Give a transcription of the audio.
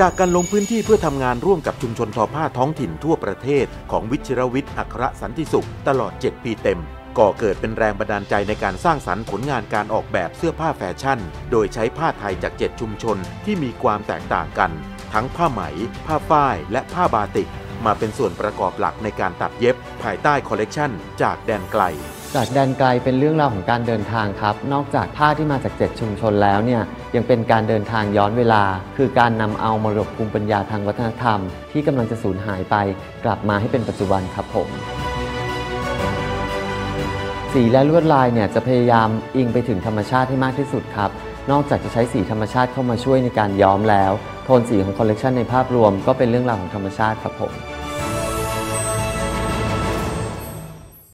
จากการลงพื้นที่เพื่อทำงานร่วมกับชุมชนทอผ้าท้องถิ่นทั่วประเทศ ของวิชิรวิทย์อัครสันติสุข ตลอด 7 ปีเต็ม ก่อเกิดเป็นแรงบันดาลใจในการสร้างสรรค์ผลงานการออกแบบเสื้อผ้าแฟชั่น โดยใช้ผ้าไทยจาก 7 ชุมชนที่มีความแตกต่างกัน ทั้งผ้าไหม ผ้าฝ้าย และผ้าบาติก มาเป็นส่วนประกอบหลักในการตัดเย็บ ภายใต้คอลเลกชันจากแดนไกล จากแดนไกลเป็นเรื่องราวของการเดินทางครับ นอกจากผ้าที่มาจาก 7 ชุมชนแล้วเนี่ยยังเป็นการเดินทางย้อนเวลา คือการนำเอามรดกภูมิปัญญาทางวัฒนธรรม ที่กำลังจะสูญหายไป กลับมาให้เป็นปัจจุบันครับผม สีและลวดลายเนี่ยจะพยายามอิงไปถึงธรรมชาติให้มากที่สุดครับ นอกจากจะใช้สีธรรมชาติเข้ามาช่วยในการย้อมแล้ว โทนสีของคอลเลกชันในภาพรวมก็เป็นเรื่องราวของธรรมชาติครับผม